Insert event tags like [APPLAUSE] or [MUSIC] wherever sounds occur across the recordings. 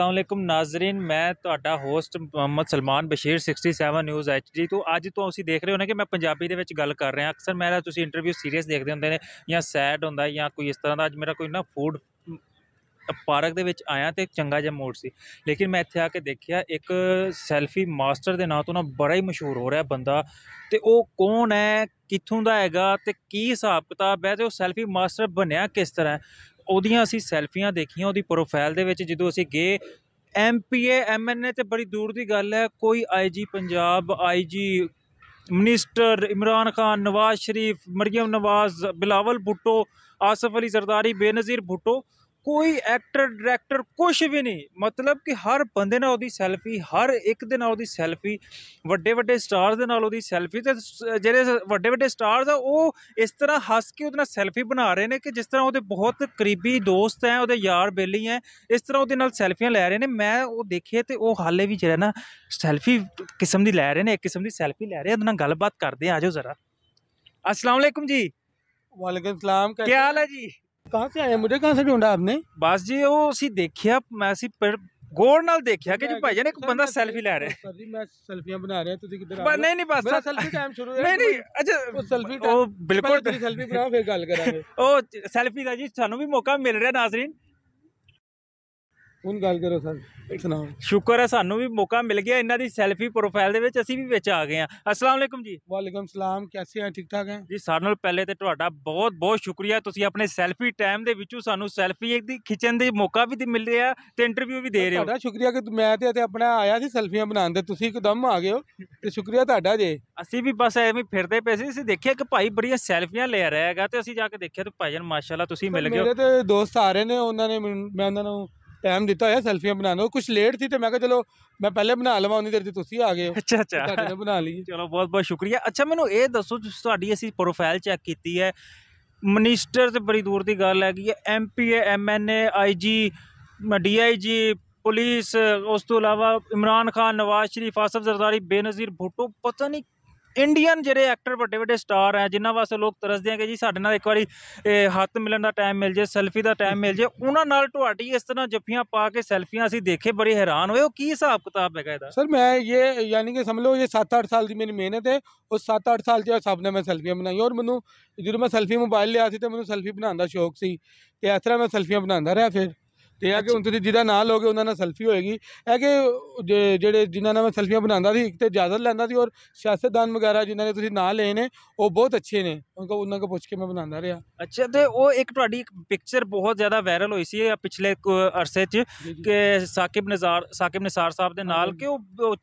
ਅਸਲਾਮ ਅਲੈਕੁਮ ਨਾਜ਼ਰੀਨ, ਮੈਂ ਤੁਹਾਡਾ host Muhammad Salman Bashir 67 news HD ਤੋਂ ਅੱਜ ਤੋਂ ਅਸੀਂ ਦੇਖ ਰਹੇ ਹੋ ਨਾ ਕਿ ਮੈਂ ਪੰਜਾਬੀ ਦੇ ਵਿੱਚ ਗੱਲ ਕਰ ਰਿਹਾ। ਅਕਸਰ ਮੇਰਾ ਤੁਸੀਂ ਇੰਟਰਵਿਊ ਸੀਰੀਅਸ ਦੇਖਦੇ ਹੁੰਦੇ ਨੇ ਜਾਂ ਸੈਡ ਹੁੰਦਾ ਜਾਂ ਕੋਈ ਇਸ ਤਰ੍ਹਾਂ ਦਾ। ਅੱਜ ਮੇਰਾ ਕੋਈ ਨਾ ਫੂਡ ਪਾਰਕ ਦੇ ਵਿੱਚ ਆਇਆ ਤੇ ਚੰਗਾ ਜਿਹਾ ਮੂਡ ਸੀ। ਲੇਕਿਨ ਮੈਂ ਇੱਥੇ ਆ ਕੇ ਦੇਖਿਆ, ਇੱਕ ਸੈਲਫੀ ਮਾਸਟਰ ਦੇ ਨਾਂ ਤੋਂ ਨਾ ਬੜਾ ਹੀ ਮਸ਼ਹੂਰ ਹੋ ਰਿਹਾ ਬੰਦਾ। ਤੇ ਉਹ ਕੌਣ ਹੈ, ਕਿੱਥੋਂ ਦਾ ਹੈਗਾ ਤੇ ਕੀ ਹਿਸਾਬ ਕਿਤਾਬ ਹੈ ਤੇ ਉਹ ਸੈਲਫੀ ਮਾਸਟਰ ਬਣਿਆ ਕਿਸ ਤਰ੍ਹਾਂ ਉਹਦੀਆਂ ਅਸੀਂ ਸੈਲਫੀਆਂ ਦੇਖੀਆਂ ਉਹਦੀ ਪ੍ਰੋਫਾਈਲ ਦੇ ਵਿੱਚ ਜਦੋਂ ਅਸੀਂ ਗਏ ਐਮਪੀਏ ਐਮਐਨਏ ਤੇ ਬੜੀ ਦੂਰ ਦੀ ਗੱਲ ਹੈ, ਕੋਈ IG Punjab IG minister Imran Khan, Nawaz Sharif Maryam Nawaz, Bilawal Bhutto, Asif Ali Zardari Benazir Bhutto ਕੋਈ ਐਕਟਰ ਡਾਇਰੈਕਟਰ ਕੁਝ ਵੀ ਨਹੀਂ। ਮਤਲਬ ਕਿ ਹਰ ਬੰਦੇ ਨਾਲ ਉਹਦੀ ਸੈਲਫੀ ਹਰ ਇੱਕ ਦੇ ਨਾਲ ਉਹਦੀ ਸੈਲਫੀ ਵੱਡੇ ਵੱਡੇ ਸਟਾਰ ਦੇ ਨਾਲ ਉਹਦੀ ਸੈਲਫੀ ਤੇ ਜਿਹੜੇ ਵੱਡੇ ਵੱਡੇ ਸਟਾਰਸ ਆ ਉਹ ਇਸ ਤਰ੍ਹਾਂ ਹੱਸ ਕੇ ਉਹਦੇ ਨਾਲ ਸੈਲਫੀ ਬਣਾ ਰਹੇ ਨੇ ਕਿ ਜਿਸ ਤਰ੍ਹਾਂ ਉਹਦੇ ਬਹੁਤ ਕਰੀਬੀ ਦੋਸਤ ਹੈ ਉਹਦੇ ਯਾਰ ਬੇਲੀ ਹੈ ਇਸ ਤਰ੍ਹਾਂ ਉਹਦੇ ਨਾਲ ਸੈਲਫੀਆਂ ਲੈ ਰਹੇ ਨੇ। ਮੈਂ ਉਹ ਦੇਖੇ ਤੇ ਉਹ ਹਾਲੇ ਵੀ ਜਿਹੜਾ ਨਾ ਸੈਲਫੀ ਕਿਸਮ ਦੀ ਲੈ ਰਹੇ ਨੇ ਇੱਕ ਕਿਸਮ ਦੀ ਸੈਲਫੀ ਲੈ ਰਹੇ ਉਹਦੇ ਨਾਲ ਗੱਲਬਾਤ ਕਰਦੇ ਆ। ਆਜੋ ਜ਼ਰਾ। ਅਸਲਾਮ ਅਲੈਕਮ ਜੀ। ਵਾਲੇਕਮ ਸਲਾਮ ਕੀ ਹਾਲ ਹੈ ਜੀ? ਕਹਾਂ ਸੇ ਆਏ ਮੁਝੇ ਕਹਾਂ ਸੇ ਢੂੰਢਾ ਆਪਨੇ? ਬਸ ਜੀ ਉਹ ਅਸੀਂ ਦੇਖਿਆ ਮੈਂ ਅਸੀਂ ਗੌਰ ਨਾਲ ਦੇਖਿਆ ਕਿ ਜੀ ਭਾਈਜਾਨ ਇੱਕ ਬੰਦਾ ਸੈਲਫੀ ਲੈ ਰਿਹਾ। ਸਰ ਜੀ ਮੈਂ ਸੈਲਫੀਆਂ ਬਣਾ ਰਿਹਾ ਤੁਸੀਂ ਕਿੱਧਰ ਆ ਨਹੀਂ ਨਹੀਂ ਬਸ ਮੇਰਾ ਸੈਲਫੀ ਟਾਈਮ ਸ਼ੁਰੂ ਹੋਇਆ ਨਹੀਂ ਨਹੀਂ ਅੱਛਾ ਉਹ ਸੈਲਫੀ ਉਹ ਬਿਲਕੁਲ ਤੇਰੀ ਸੈਲਫੀ ਬਣਾਓ ਫੇਰ ਗੱਲ ਕਰਾਂਗੇ। ਉਹ ਸੈਲਫੀ ਦਾ ਜੀ ਸਾਨੂੰ ਵੀ ਮੌਕਾ ਮਿਲ ਰਿਹਾ ਨਾਜ਼ਰੀਨ। ਹੁਣ ਗੱਲ ਕਰੋ ਸਰ। ਸੁਣਾਓ। ਸ਼ੁਕਰ ਹੈ ਸਾਨੂੰ ਵੀ ਮੌਕਾ ਮਿਲ ਗਿਆ ਇਹਨਾਂ ਦੀ ਸੈਲਫੀ ਪ੍ਰੋਫਾਈਲ ਦੇ ਵਿੱਚ ਅਸੀਂ ਵੀ ਵਿੱਚ ਆ ਗਏ ਆ ਅਸਲਾਮ ਜੀ। ਵਾਲੇਕਮ ਸਲਾਮ ਕੈਸੇ ਆ ਠੀਕ ਠਾਕ ਹੈ? ਜੀ ਸਾਡੇ ਨਾਲ ਪਹਿਲੇ ਤੇ ਤੁਹਾਡਾ ਬਹੁਤ ਬਹੁਤ ਸ਼ੁਕਰੀਆ। ਤੁਸੀਂ ਆਪਣੇ ਸੈਲਫੀ ਟਾਈਮ ਦੇ ਵਿੱਚੋਂ ਸਾਨੂੰ ਸੈਲਫੀ ਦੀ ਖਿੱਚਣ ਦੇ ਮੌਕਾ ਵੀ ਮਿਲ ਰਿਹਾ ਤੇ ਇੰਟਰਵਿਊ ਵੀ ਦੇ ਰਹੇ ਹੋ। ਤੁਹਾਡਾ ਸ਼ੁਕਰੀਆ ਕਿ ਮੈਂ ਤੇ ਆਪਣਾ ਆਇਆ ਸੀ ਸੈਲਫੀਆਂ ਬਣਾਉਣ ਦੇ ਤੁਸੀਂ ਇੱਕਦਮ ਆ ਗਏ ਹੋ ਤੇ ਸ਼ੁਕਰੀਆ ਤੁਹਾਡਾ ਜੇ। ਅਸੀਂ ਵੀ ਬਸ ਐਵੇਂ ਫਿਰਦੇ ਪਏ ਸੀ। ਅਸੀਂ ਦੇਖਿਆ ਕਿ ਭਾਈ ਬੜੀਆਂ ਸੈਲਫੀਆਂ ਲੈ ਰਿਹਾ ਹੈਗਾ ਤੇ ਅਸੀਂ ਜਾ ਕੇ ਦੇਖਿਆ ਤੇ ਭਾਈਜਨ ਮਾਸ਼ਾਅੱਲਾ ਤੁਸੀਂ ਮਿਲ ਗਏ ਮੇਰੇ ਤੇ ਦੋਸਤ ਆ ਰਹੇ ਨੇ ਉਹਨਾਂ ਨੇ ਮੈਂ ਉਹਨਾਂ ਨੂੰ ਟਾਈਮ ਦਿੱਤਾ ਹੋਇਆ ਸੈਲਫੀਆਂ ਬਣਾਉਣ ਨੂੰ। ਕੁਝ ਲੇਟ ਸੀ ਤੇ ਮੈਂ ਕਿਹਾ ਚਲੋ ਮੈਂ ਪਹਿਲੇ ਬਣਾ ਲਵਾਂ ਉਨੀ ਦੇਰ ਤੇ ਤੁਸੀਂ ਆ ਗਏ ਹੋ। ਅੱਛਾ ਤੇ ਤੁਹਾਡੇ ਅੱਛਾ ਨੇ ਬਣਾ ਲਈ। ਚਲੋ ਬਹੁਤ ਬਹੁਤ ਸ਼ੁਕਰੀਆ। ਅੱਛਾ ਮੈਨੂੰ ਇਹ ਦੱਸੋ ਤੁਹਾਡੀ ਅਸੀਂ ਪ੍ਰੋਫਾਈਲ ਚੈੱਕ ਕੀਤੀ ਹੈ। ਮਿਨਿਸਟਰ ਤੇ ਬੜੀ ਦੂਰ ਦੀ ਗੱਲ ਹੈਗੀ ਹੈ। MPA MNA IG DIG police ਉਸ ਤੋਂ ਇਲਾਵਾ ਇਮਰਾਨ ਖਾਨ ਨਵਾਜ਼ ਸ਼ਰੀਫ ਆਸਫ ਜ਼ਰਦਾਰੀ ਬੇਨਜ਼ੀਰ ਭੁੱਟੋ ਪਤਾ ਨਹੀਂ ਇੰਡੀਅਨ ਜਿਹੜੇ ਐਕਟਰ ਵੱਡੇ ਵੱਡੇ ਸਟਾਰ ਹੈ ਜਿਨ੍ਹਾਂ ਵਾਸਤੇ ਲੋਕ ਤਰਸਦੇ ਆ ਕਿ ਜੀ ਸਾਡੇ ਨਾਲ ਇੱਕ ਵਾਰੀ ਹੱਥ ਮਿਲਣ ਦਾ ਟਾਈਮ ਮਿਲ ਜੇ ਸੈਲਫੀ ਦਾ ਟਾਈਮ ਮਿਲ ਜੇ, ਉਹਨਾਂ ਨਾਲ ਤੁਹਾਡੀ ਇਸ ਤਰ੍ਹਾਂ ਜੱਫੀਆਂ ਪਾ ਕੇ ਸੈਲਫੀਆਂ ਅਸੀਂ ਦੇਖੇ, ਬੜੇ ਹੈਰਾਨ ਹੋਏ, ਉਹ ਕੀ ਹਿਸਾਬ ਕਿਤਾਬ ਹੈਗਾ ਇਹਦਾ? ਸਰ ਮੈਂ ਇਹ ਯਾਨੀ ਕਿ ਸਮਝ ਲਓ, ਇਹ 7-8 ਸਾਲ ਦੀ ਮੇਰੀ ਮਿਹਨਤ ਹੈ ਉਸ 7-8 ਸਾਲ 'ਚ ਸਭ ਨੇ ਮੈਂ ਸੈਲਫੀਆਂ ਬਣਾਈਆਂ, ਔਰ ਮੈਨੂੰ ਜਦੋਂ ਮੈਂ ਸੈਲਫੀ ਮੋਬਾਈਲ ਲਿਆ ਸੀ, ਤੇ ਮੈਨੂੰ ਸੈਲਫੀ ਬਣਾਉਣ ਦਾ ਸ਼ੌਕ ਸੀ, ਤੇ ਇਸ ਤਰ੍ਹਾਂ ਮੈਂ ਸੈਲਫੀਆਂ ਬਣਾਉਂਦਾ ਰਿਹਾ ਫਿਰ। ਤੇ ਇਹ ਕਿ ਹੁਣ ਤੁਸੀਂ ਜਿਹਦਾ ਨਾਂ ਲਓਗੇ ਉਹਨਾਂ ਨਾਲ ਸੈਲਫੀ ਹੋਏਗੀ। ਇਹ ਕਿ ਜੇ- ਜਿਹੜੇ ਜਿਨ੍ਹਾਂ ਨਾਲ ਮੈਂ ਸੈਲਫੀਆਂ ਬਣਾਉਂਦਾ ਸੀ ਇੱਕ ਤੇ ਇਜਾਜ਼ਤ ਲੈਂਦਾ ਸੀ ਔਰ ਸਿਆਸਤਦਾਨ ਵਗੈਰਾ ਜਿਨ੍ਹਾਂ ਦੇ ਤੁਸੀਂ ਨਾਂ ਲਏ ਨੇ ਉਹ ਬਹੁਤ ਅੱਛੇ ਨੇ। ਉਹਨਾਂ ਉਹਨਾਂ ਕੋਲ ਪੁੱਛ ਕੇ ਮੈਂ ਬਣਾਉਂਦਾ ਰਿਹਾ। ਅੱਛਾ ਤੇ ਉਹ ਇੱਕ ਤੁਹਾਡੀ ਇੱਕ ਪਿਕਚਰ ਬਹੁਤ ਜ਼ਿਆਦਾ ਵਾਇਰਲ ਹੋਈ ਸੀ ਪਿਛਲੇ ਕੁ ਅਰਸੇ 'ਚ ਕਿ ਸਾਕਿਬ ਨਿਜ਼ਾਰ ਸਾਕਿਬ ਨਿਸਾਰ ਸਾਹਿਬ ਦੇ ਨਾਲ ਕਿ ਉਹ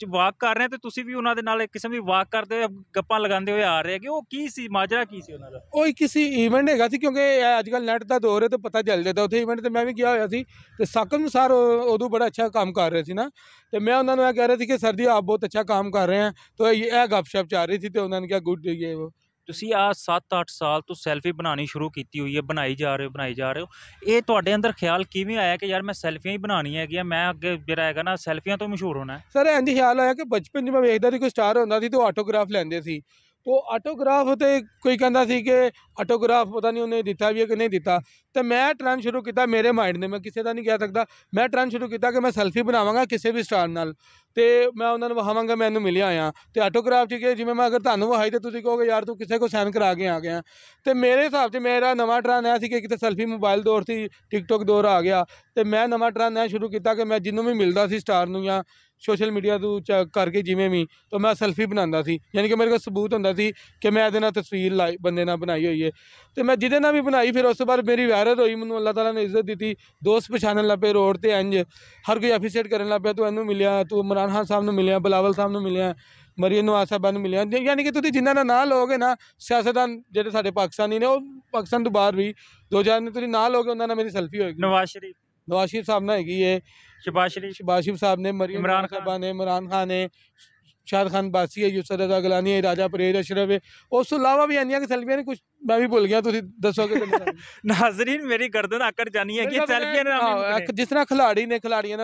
ਵਾਕ ਕਰ ਰਹੇ ਆ ਤੇ ਤੁਸੀਂ ਵੀ ਉਹਨਾਂ ਦੇ ਨਾਲ ਇੱਕ ਕਿਸਮ ਦੀ ਵਾਕ ਕਰਦੇ ਹੋਏ ਗੱਪਾਂ ਲਗਾਉਂਦੇ ਹੋਏ ਆ ਰਹੇ ਆ ਕਿ ਉਹ ਕੀ ਸੀ ਮਾਜਰਾ ਕੀ ਸੀ ਉਹਨਾਂ ਦਾ? ਉਹ ਇੱਕ ਕਿਸੇ ਈਵੈਂਟ ਹੈਗਾ ਸੀ ਕਿਉਂਕਿ ਅੱਜ ਕੱਲ ਨੈਟ ਦਾ ਦੌਰ ਹੈ ਤਾਂ ਪਤਾ ਚੱਲ ਜਾਂਦਾ ਉੱਥੇ ਈਵੈਂਟ ਤੇ ਮੈਂ ਵੀ ਗਿਆ ਹੋਇਆ ਸੀ। ਤੇ ਸਾਕਮ ਸਰ ਉਦੋਂ ਬੜਾ ਅੱਛਾ ਕੰਮ ਕਰ ਰਹੇ ਸੀ ਨਾ। ਤੇ ਮੈਂ ਉਹਨਾਂ ਨੂੰ ਇਹ ਕਹਿ ਰਿਹਾ ਸੀ ਕਿ ਸਰ ਜੀ ਆਪ ਬਹੁਤ ਅੱਛਾ ਕੰਮ ਕਰ ਰਹੇ ਹੈ ਤਾਂ ਇਹ ਇਹ ਗੱਪਸ਼ਪ ਚੱਲ ਰਹੀ ਸੀ ਤੇ ਉਹਨਾਂ ਨੇ ਕਿਹਾ ਗੁੱਡ ਇਹ ਉਹ ਤੁਸੀਂ ਆ 7-8 ਸਾਲ ਤੋਂ ਸੈਲਫੀ ਬਣਾਉਣੀ ਸ਼ੁਰੂ ਕੀਤੀ ਹੋਈ ਹੈ ਬਣਾਈ ਜਾ ਰਹੇ ਹੋ ਬਣਾਈ ਜਾ ਰਹੇ ਹੋ। ਇਹ ਤੁਹਾਡੇ ਅੰਦਰ ਖਿਆਲ ਕਿਵੇਂ ਆਇਆ ਕਿ ਯਾਰ ਮੈਂ ਸੈਲਫੀਆਂ ਹੀ ਬਣਾਉਣੀਆਂ ਹੈਗੀਆਂ ਮੈਂ ਅੱਗੇ ਜਿਹੜਾ ਹੈਗਾ ਨਾ ਸੈਲਫੀਆਂ ਤੋਂ ਮਸ਼ਹੂਰ ਹੋਣਾ ਸਰ ਇੰਜ ਖਿਆਲ ਆਇਆ ਕਿ ਬਚਪਨ 'ਚ ਮੈਂ ਵੇਖਦਾ ਸੀ ਕੋਈ ਸਟਾਰ ਹੁੰਦਾ ਸੀ ਤੇ ਉਹ ਆਟੋਗ੍ਰਾਫ ਲੈਂਦੇ ਸੀ। ਉਹ ਆਟੋਗ੍ਰਾਫ ਤੇ ਕੋਈ ਕਹਿੰਦਾ ਸੀ ਕਿ ਆਟੋਗ੍ਰਾਫ ਪਤਾ ਨਹੀਂ ਉਹਨੇ ਦਿੱਤਾ ਵੀ ਹੈ ਕਿ ਨਹੀਂ ਦਿੱਤਾ। ਤੇ ਮੈਂ ਟ੍ਰੈਂਡ ਸ਼ੁਰੂ ਕੀਤਾ ਮੇਰੇ ਮਾਈਂਡ ਨੇ, ਮੈਂ ਕਿਸੇ ਦਾ ਨਹੀਂ ਕਹਿ ਸਕਦਾ। ਮੈਂ ਟ੍ਰੈਂਡ ਸ਼ੁਰੂ ਕੀਤਾ ਕਿ ਮੈਂ ਸੈਲਫੀ ਬਣਾਵਾਂਗਾ ਕਿਸੇ ਵੀ ਸਟਾਰ ਨਾਲ। ਤੇ ਮੈਂ ਉਹਨਾਂ ਨੂੰ ਵਹਾਵਾਂਗਾ ਮੈਂ ਇਹਨੂੰ ਮਿਲਿਆ ਆਇਆ। ਤੇ ਆਟੋਗ੍ਰਾਫ 'ਚ ਕਿ ਜਿਵੇਂ ਮੈਂ ਅਗਰ ਤੁਹਾਨੂੰ ਵਹਾਈ ਤੇ ਤੁਸੀਂ ਕਹੋਗੇ, ਯਾਰ ਤੂੰ ਕਿਸੇ ਕੋ ਸਾਈਨ ਕਰਾ ਕੇ ਆ ਗਿਆ। ਤੇ ਮੇਰੇ ਹਿਸਾਬ 'ਚ ਮੇਰਾ ਨਵਾਂ ਟ੍ਰੈਂਡ ਆਇਆ ਸੀ ਕਿ ਕਿਤੇ ਸੈਲਫੀ ਮੋਬਾਈਲ ਦੌਰ ਸੀ ਟਿਕਟੋਕ ਦੌਰ ਆ ਗਿਆ। ਤੇ ਮੈਂ ਨਵਾਂ ਟ੍ਰੈਂਡ ਇਹ ਸ਼ੁਰੂ ਕੀਤਾ ਕਿ ਮੈਂ ਜਿਹਨੂੰ ਵੀ ਮਿਲਦਾ ਸੀ ਸਟਾਰ ਨੂੰ ਜਾਂ ਸੋਸ਼ਲ ਮੀਡੀਆ ਤੋਂ ਚੈੱਕ ਕਰਕੇ ਜਿਵੇਂ ਵੀ, ਤਾਂ ਮੈਂ ਸੈਲਫੀ ਬਣਾਉਂਦਾ ਸੀ। ਯਾਨੀ ਕਿ ਮੇਰੇ ਕੋਲ ਸਬੂਤ ਹੁੰਦਾ ਸੀ ਕਿ ਮੈਂ ਇਹਦੇ ਨਾਲ ਤਸਵੀਰ ਲਾਈ, ਬੰਦੇ ਨਾਲ ਬਣਾਈ ਹੋਈ ਹੈ। ਤੇ ਮੈਂ ਜਿਹਦੇ ਨਾਲ ਵੀ ਬਣਾਈ, ਫਿਰ ਉਸ ਤੋਂ ਬਾਅਦ ਮੇਰੀ ਵਾਇਰਲ ਹੋਈ, ਮੈਨੂੰ ਅੱਲਾਹ ਤਾਲਾ ਨੇ ਇੱਜ਼ਤ ਦਿੱਤੀ, ਦੋਸਤ ਪਛਾਣਨ ਲੱਗ ਪਏ ਰੋਡ ਤੇ ਇੰਜ ਹਰ ਕੋਈ ਐਫੀਸ਼ੀਏਟ ਕਰਨ ਲੱਗ ਪਿਆ, ਤੂੰ ਇਹਨੂੰ ਮਿਲਿਆ, ਤੂੰ ਇਮਰਾਨ ਖਾਨ ਸਾਹਿਬ ਨੂੰ ਮਿਲਿਆ, ਬਲਾਵਲ ਸਾਹਿਬ ਨੂੰ ਮਿਲਿਆ ਮਰੀਮ ਨਵਾਜ਼ ਸਾਹਿਬਾਂ ਨੂੰ ਮਿਲਿਆ। ਜੇ- ਯਾਨੀ ਕਿ ਤੁਸੀਂ ਜਿਨ੍ਹਾਂ ਦਾ ਨਾਂ ਲਓਗੇ ਨਾ, ਸਿਆਸਤਦਾਨ ਜਿਹੜੇ ਸਾਡੇ ਪਾਕਿਸਤਾਨੀ ਨੇ, ਉਹ ਪਾਕਿਸਤਾਨ ਤੋਂ ਬਾਹਰ ਵੀ, ਦੋ ਚਾਰ ਨੇ ਤੁਸੀਂ ਨਾਂ ਲਓਗੇ ਉਹਨਾਂ ਨਾਲ ਮੇਰੀ ਸੈਲਫੀ ਹੋਏਗੀ। ਨਵਾਜ਼ ਸ਼ਰੀਫ। ਨਵਾਜ਼ ਸ਼ਰੀਫ ਸਾਹਿਬ ਨਾਲ ਹੈਗੀ ਹੈ ਸ਼ਬਾਜ਼ ਸ਼ਰੀਫ ਸ਼ਬਾਜ਼ ਸ਼ਰੀਫ ਸਾਹਿਬ ਨੇ ਮਰੀਮ ਇਮਰਾਨ ਇਮਰਾਨ ਸਾਹਿਬਾਂ ਨੇ ਇਮਰਾਨ ਖਾਨ ਨੇ ਸ਼ਾਦ ਖਾਨ ਬਾਸੀ ਹੈ ਯੂਸਰ ਰਜ਼ਾ ਗਲਾਨੀ ਹੈ ਰਾਜਾ ਪਰੇਜ ਅਸ਼ਰਫ ਹੈ ਉਸ ਤੋਂ ਇਲਾਵਾ ਵੀ ਇੰਨੀਆਂ ਕਿ ਸੈਲਫੀਆਂ ਨੇ ਕੁਝ ਮੈਂ ਵੀ ਭੁੱਲ ਗਿਆ ਤੁਸੀਂ ਦੱਸੋਗੇ ਤਾਂ ਮੈਨੂੰ ਨਾਜ਼ਰੀਨ ਮੇਰੀ ਗਰਦਨ ਆਕੜ ਜਾਣੀ ਹੈ ਕਿ ਸੈਲਫੀਆਂ ਦੇ ਨਾਮ ਹਾਂ, ਇੱਕ ਜਿਸ ਤਰ੍ਹਾਂ ਖਿਲਾੜੀ ਨੇ ਖਿਲਾੜੀਆਂ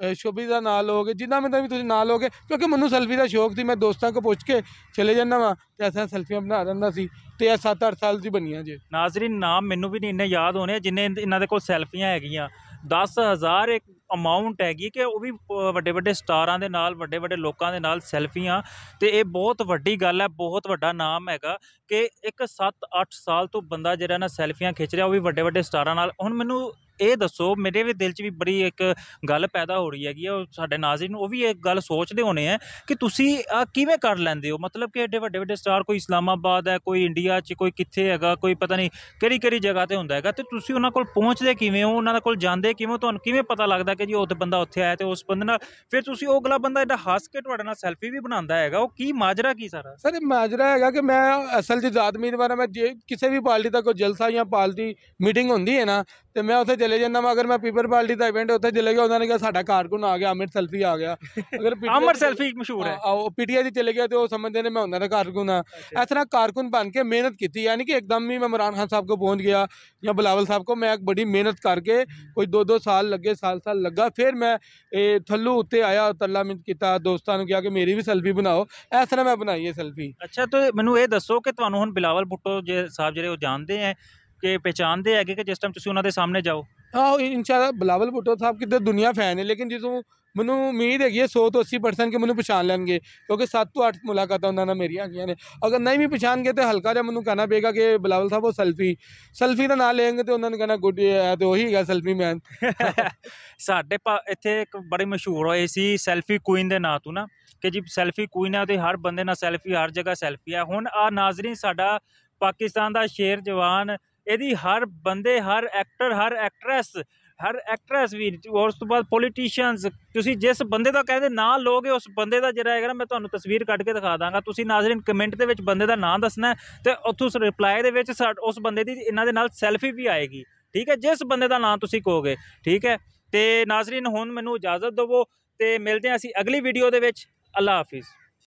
ਦਾ ਸ਼ੋਭੀ ਦਾ ਨਾਂ ਲਓਗੇ ਜਿੰਨਾ ਮੈਂ ਵੀ ਤੁਸੀਂ ਨਾਂ ਲਓਗੇ ਕਿਉਂਕਿ ਮੈਨੂੰ ਸੈਲਫੀ ਦਾ ਸ਼ੌਕ ਸੀ, ਮੈਂ ਦੋਸਤਾਂ ਕੋ ਪੁੱਛ ਕੇ ਚਲੇ ਜਾਂਦਾ ਵਾਂ, ਤੇ ਐਸਾ ਸੈਲਫੀਆਂ ਬਣਾ ਦਿੰਦਾ ਸੀ, ਤੇ ਇਹ 7-8 ਸਾਲ ਦੀ ਬਣੀਆਂ ਜੇ। ਨਾਜ਼ਰੀਨ, ਨਾਮ ਮੈਨੂੰ ਵੀ ਨਹੀਂ ਇੰਨੇ ਯਾਦ ਹੋਣੇ, ਜਿੰਨੇ ਇਹਨਾਂ ਦੇ ਕੋਲ ਸੈਲਫੀਆਂ ਹੈਗੀਆਂ। 10000 ਇੱਕ ਅਮਾਉਂਟ ਹੈਗੀ ਕਿ ਉਹ ਵੀ ਵੱਡੇ ਵੱਡੇ ਸਟਾਰਾਂ ਦੇ ਨਾਲ, ਵੱਡੇ ਵੱਡੇ ਲੋਕਾਂ ਦੇ ਨਾਲ ਸੈਲਫੀਆਂ ਤੇ ਇਹ ਬਹੁਤ ਵੱਡੀ ਗੱਲ ਹੈ, ਬਹੁਤ ਵੱਡਾ ਨਾਮ ਹੈਗਾ ਕਿ ਇੱਕ 7-8 ਸਾਲ ਤੋਂ ਬੰਦਾ ਜਿਹੜਾ ਨਾ ਸੈਲਫੀਆਂ ਖਿੱਚ ਰਿਹਾ, ਉਹ ਵੀ ਵੱਡੇ ਵੱਡੇ ਸਟਾਰਾਂ ਨਾਲ। ਹੁਣ ਮੈਨੂੰ ਇਹ ਦੱਸੋ, ਮੇਰੇ ਵੀ ਦਿਲ 'ਚ ਵੀ ਬੜੀ ਇੱਕ ਗੱਲ ਪੈਦਾ ਹੋ ਰਹੀ ਹੈਗੀ ਆ, ਉਹ ਸਾਡੇ ਨਾਜ਼ਰੀਨ ਉਹ ਵੀ ਇਹ ਗੱਲ ਸੋਚਦੇ ਹੋਣੇ ਆ ਕਿ ਤੁਸੀਂ ਆਹ ਕਿਵੇਂ ਕਰ ਲੈਂਦੇ ਹੋ? ਮਤਲਬ ਕਿ ਐਡੇ ਵੱਡੇ ਵੱਡੇ ਸਟਾਰ ਕੋਈ ਇਸਲਾਮਾਬਾਦ ਹੈ, ਕੋਈ ਇੰਡੀਆ 'ਚ, ਕੋਈ ਕਿੱਥੇ ਹੈਗਾ, ਕੋਈ ਪਤਾ ਨਹੀਂ ਕਿਹੜੀ ਕਿਹੜੀ ਜਗ੍ਹਾ ਤੇ ਹੁੰਦਾ ਹੈਗਾ, ਤੇ ਤੁਸੀਂ ਉਹਨਾਂ ਕੋਲ ਪਹੁੰਚਦੇ ਕਿਵੇਂ ਹੋ? ਉਹਨਾਂ ਦੇ ਕੋਲ ਜਾਂਦੇ ਕਿਵੇਂ ਤੁਹਾਨੂੰ ਕਿਵੇਂ ਪਤਾ ਲੱਗਦਾ ਕਿ ਜੀ ਉਹ ਬੰਦਾ ਉੱਥੇ ਆਇਆ ਤੇ ਉਸ ਬੰਦੇ ਨਾਲ ਫਿਰ ਤੁਸੀਂ ਉਹ ਅਗਲਾ ਬੰਦਾ ਐਡਾ ਹੱਸ ਕੇ ਤੁਹਾਡੇ ਨਾਲ ਸੈਲਫੀ ਵੀ ਬਣਾਉਂਦਾ ਹੈਗਾ, ਉਹ ਕੀ ਮਾਜਰਾ ਕੀ ਸਾਰਾ? ਸਰ, ਇਹ ਮਾਜਰਾ ਹੈਗਾ ਕਿ ਮੈਂ ਅਸਲ 'ਚ ਜ਼ਾਤ ਉਮੀਦਵਾਰ ਮੈਂ ਜੇ ਕਿਸੇ ਵੀ ਪਾਰਟੀ ਦਾ ਕੋਈ ਜਲਸਾ ਜਾਂ ਪਾਰਟੀ ਮੀਟਿੰਗ ਹੁੰਦੀ ਹੈ ਨਾ, ਤੇ ਮੈਂ ਉੱਥੇ ਚਲੇ ਜਾਂਦਾ ਮੈਂ ਅਗਰ ਮੈਂ ਪੀਪਲ ਪਾਰਟੀ ਦਾ ਇਵੈਂਟ ਉੱਥੇ ਚਲੇ ਗਿਆ ਉਹਨਾਂ ਨੇ ਕਿਹਾ ਸਾਡਾ ਕਾਰਕੁਨ ਆ ਗਿਆ ਅਮਿਤ ਸੈਲਫੀ ਆ ਗਿਆ। ਅਗਰ ਅਮਰ ਸੈਲਫੀ ਮਸ਼ਹੂਰ ਹੈ। ਉਹ ਪੀਟੀਆਈ ਦੀ ਚਲੇ ਗਿਆ ਤੇ ਉਹ ਸਮਝਦੇ ਨੇ ਮੈਂ ਉਹਨਾਂ ਦਾ ਕਾਰਕੁਨ ਆ। ਇਸ ਤਰ੍ਹਾਂ ਕਾਰਕੁਨ ਬਣ ਕੇ ਮਿਹਨਤ ਕੀਤੀ ਯਾਨੀ ਕਿ ਇੱਕਦਮ ਹੀ ਮੈਂ ਇਮਰਾਨ ਖਾਨ ਸਾਹਿਬ ਕੋ ਪਹੁੰਚ ਗਿਆ ਜਾਂ ਬਿਲਾਵਲ ਸਾਹਿਬ ਕੋ ਮੈਂ ਇੱਕ ਬੜੀ ਮਿਹਨਤ ਕਰਕੇ ਕੋਈ ਦੋ ਦੋ ਸਾਲ ਲੱਗੇ ਸਾਲ ਸਾਲ ਲੱਗਾ। ਫਿਰ ਮੈਂ ਇਹ ਥੱਲੂ ਉੱਤੇ ਆਇਆ ਤਰਲਾ ਮਿੰਟ ਕੀਤਾ ਦੋਸਤਾਂ ਨੂੰ ਕਿਹਾ ਕਿ ਮੇਰੀ ਵੀ ਸੈਲਫੀ ਬਣਾਓ। ਇਸ ਤਰ੍ਹਾਂ ਮੈਂ ਬਣਾਈ ਹੈ ਸੈਲਫੀ। ਅੱਛਾ ਤੇ ਮੈਨੂੰ ਇਹ ਦੱਸੋ ਕਿ ਤੁਹਾਨੂੰ ਹੁਣ ਬਿਲਾਵਲ ਭੁੱਟੋ ਜੇ ਸਾਹਿਬ ਜਿਹੜੇ ਉਹ ਜਾਣਦੇ ਹੈ ਕਿ ਪਹਿਚਾਨਦੇ ਹੈਗੇ ਕਿ ਜਿਸ ਟਾਈਮ ਤੁਸੀਂ ਉਹਨਾਂ ਦੇ ਸਾਹਮਣੇ ਜਾਓ? ਹਾਂ ਇਨਸ਼ਾਅੱਲਾ ਬਲਾਵਲ ਭੁੱਟੋ ਸਾਹਿਬ ਕਿਤੇ ਦੁਨੀਆ ਫੈਨ ਹੈ ਲੇਕਿਨ ਜਦੋਂ ਮੈਨੂੰ ਉਮੀਦ ਹੈਗੀ ਹੈ 100 ਤੋਂ 80% ਕਿ ਮੈਨੂੰ ਪਛਾਣ ਲੈਣਗੇ, ਕਿਉਂਕਿ 7 ਤੋਂ 8 ਮੁਲਾਕਾਤਾਂ ਉਹਨਾਂ ਨਾਲ ਮੇਰੀਆਂ ਹੈਗੀਆਂ ਨੇ। ਅਗਰ ਨਹੀਂ ਵੀ ਪਛਾਣਗੇ ਤੇ ਹਲਕਾ ਜਿਹਾ ਮੈਨੂੰ ਕਹਿਣਾ ਪਏਗਾ ਕਿ ਬਲਾਵਲ ਸਾਹਿਬ ਉਹ ਸੈਲਫੀ ਸੈਲਫੀ ਦਾ ਨਾਂ ਲੈਣਗੇ ਤੇ ਉਹਨਾਂ ਨੇ ਕਹਿਣਾ ਗੁੱਡ ਹੈ ਤੇ ਉਹੀ ਹੈਗਾ ਸੈਲਫੀ ਮੈਨ। [LAUGHS] ਸਾਡੇ ਪਾ ਇੱਥੇ ਇੱਕ ਬੜੇ ਮਸ਼ਹੂਰ ਹੋਏ ਸੀ ਸੈਲਫੀ ਕੁਈਨ ਦੇ ਨਾਂ ਤੋਂ ਨਾ, ਕਿ ਜੀ ਸੈਲਫੀ ਕੁਈਨ ਹੈ ਤੇ ਹਰ ਬੰਦੇ ਨਾਲ ਸੈਲਫੀ, ਹਰ ਜਗ੍ਹਾ ਸੈਲਫੀ ਹੈ ਹੁਣ ਆ ਨਾਜ਼ਰੀਨ ਸਾਡਾ ਪਾਕਿਸਤਾਨ ਦਾ ਸ਼ੇਰ ਜਵਾਨ ਇਹਦੀ ਹਰ ਬੰਦੇ, ਹਰ ਐਕਟਰ ਹਰ ਐਕਟਰੈਸ ਹਰ ਐਕਟਰੈਸ ਵੀ ਔਰ ਉਸ ਤੋਂ ਬਾਅਦ ਪੋਲੀਟੀਸ਼ੀਅਨਸ ਤੁਸੀਂ ਜਿਸ ਬੰਦੇ ਦਾ ਕਹਿੰਦੇ ਨਾਂ ਲੋਗੇ ਉਸ ਬੰਦੇ ਦਾ ਜਿਹੜਾ ਹੈਗਾ ਨਾ, ਮੈਂ ਤੁਹਾਨੂੰ ਤਸਵੀਰ ਕੱਢ ਕੇ ਦਿਖਾ ਦਾਂਗਾ। ਤੁਸੀਂ ਨਾਜ਼ਰੀਨ ਕਮੈਂਟ ਦੇ ਵਿੱਚ ਬੰਦੇ ਦਾ ਨਾਂ ਦੱਸਣਾ ਹੈ ਤੇ ਉੱਥੋਂ ਉਸ ਰਿਪਲਾਈ ਦੇ ਵਿੱਚ ਸਾ- ਉਸ ਬੰਦੇ ਦੀ ਇਹਨਾਂ ਦੇ ਨਾਲ ਸੈਲਫੀ ਵੀ ਆਏਗੀ। ਠੀਕ ਹੈ? ਜਿਸ ਬੰਦੇ ਦਾ ਨਾਂ ਤੁਸੀਂ ਕਹੋਗੇ। ਠੀਕ ਹੈ? ਤੇ ਨਾਜ਼ਰੀਨ, ਹੁਣ ਮੈਨੂੰ ਇਜਾਜ਼ਤ ਦਿਵੋ ਤੇ ਮਿਲਦੇ ਹਾਂ ਅਸੀਂ ਅਗਲੀ ਵੀਡੀਓ ਦੇ ਵਿੱਚ। ਅੱਲਾ ਹਾਫਿਜ਼।